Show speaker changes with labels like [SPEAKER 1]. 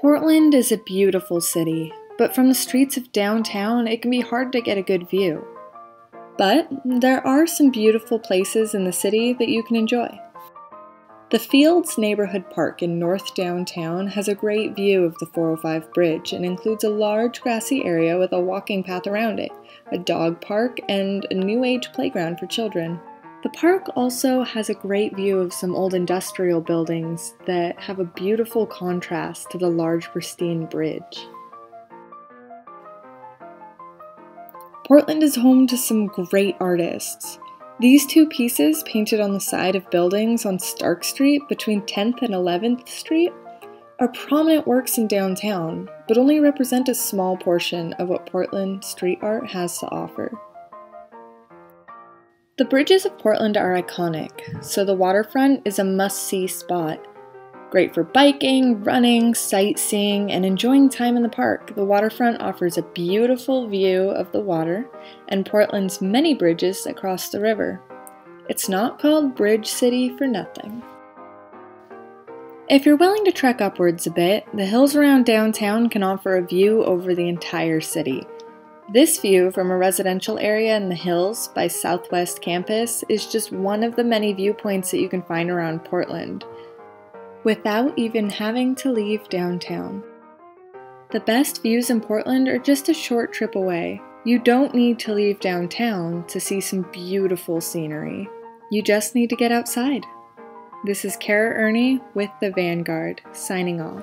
[SPEAKER 1] Portland is a beautiful city, but from the streets of downtown, it can be hard to get a good view. But there are some beautiful places in the city that you can enjoy. The Fields Neighborhood Park in North Downtown has a great view of the 405 bridge and includes a large grassy area with a walking path around it, a dog park, and a new age playground for children. The park also has a great view of some old industrial buildings that have a beautiful contrast to the large pristine bridge. Portland is home to some great artists. These two pieces, painted on the side of buildings on Stark Street between 10th and 11th Street, are prominent works in downtown, but only represent a small portion of what Portland street art has to offer. The bridges of Portland are iconic, so the waterfront is a must see spot. Great for biking, running, sightseeing, and enjoying time in the park, the waterfront offers a beautiful view of the water and Portland's many bridges across the river. It's not called Bridge City for nothing. If you're willing to trek upwards a bit, the hills around downtown can offer a view over the entire city. This view from a residential area in the hills by Southwest Campus is just one of the many viewpoints that you can find around Portland, without even having to leave downtown. The best views in Portland are just a short trip away. You don't need to leave downtown to see some beautiful scenery. You just need to get outside. This is Kara Erny with The Vanguard, signing off.